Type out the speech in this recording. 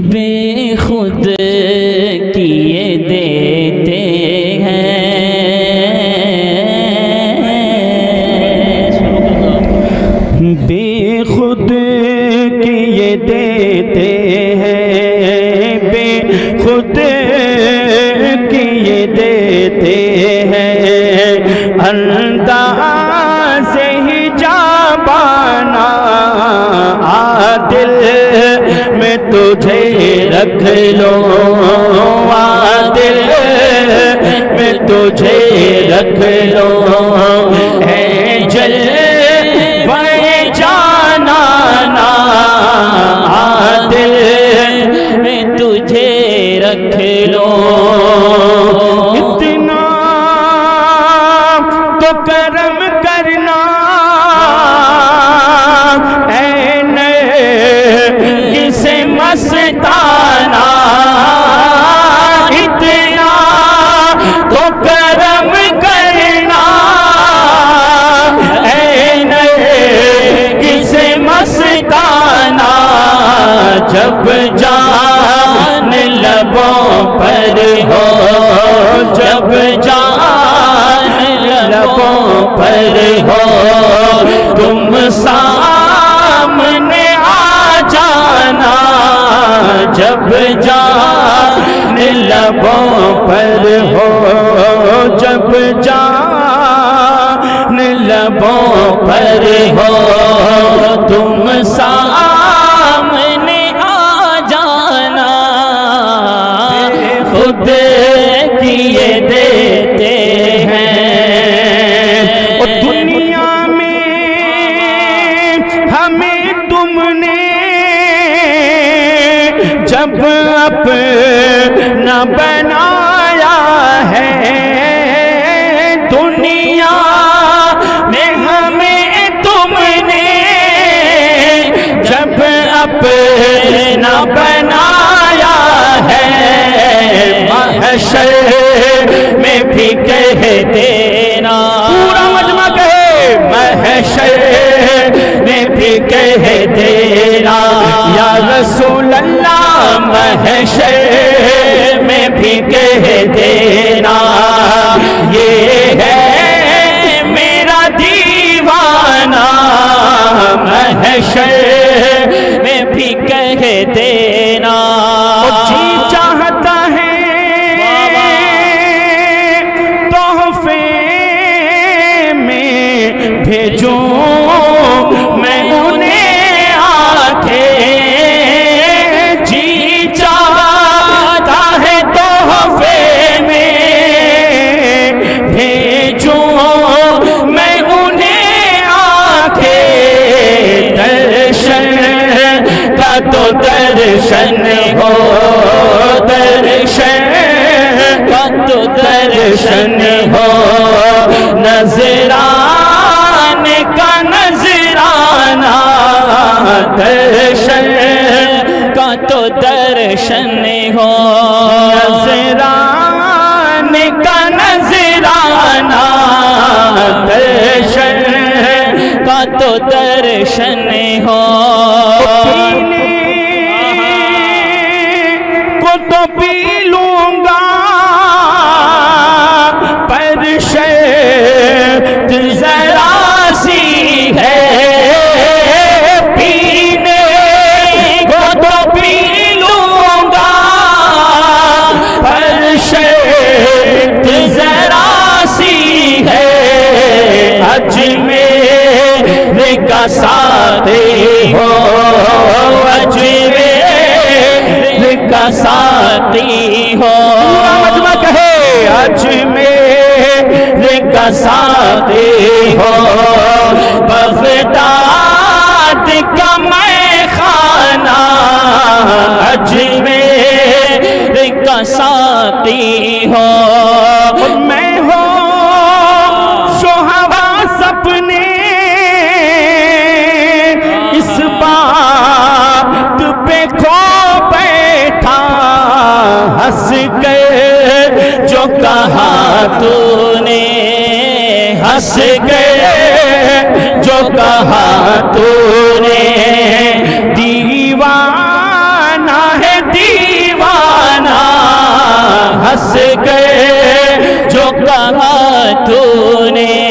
बेखुद किए देते हैं। बेखुद किए देते हैं। बेखुद किए देते हैं। अंदाज ही जाबाना आदिल में तुझे रख लो। आदिल में तुझे रख लो। है जल ना। आदिल मैं तुझे रख लो। इतना तो करम जब जान लबों पर हो, जब जान लबों पर हो, तुम सामने आ जाना, जब जान लबों पर हो, जब जान लबों पर हो, तुम सामने खुद किए देते हैं। और दुनिया में हमें तुमने जब अपना बनाया है, दुनिया में हमें तुमने जब अपना महशर में भी कह देना, ये है मेरा दीवाना। महशर में भी कह देना। जी चाहता है में भेजूं। तो दर्शन हो, दर्शन। का तो दर्शन हो, नजराने का नजराना, दर्शन। का तो दर्शन हो, नजराने का नजराना, दर्शन। का तो दर्शन हो। साथी हो अजमेर का साथी हो। मजमा कहे अजमेर का साथी हो। बगदाद का मैं खाना अजमेर का साथी हो। हंस गए जो कहा तूने हंस गए जो कहा तूने। दीवाना है दीवाना हंस गए जो कहा तूने।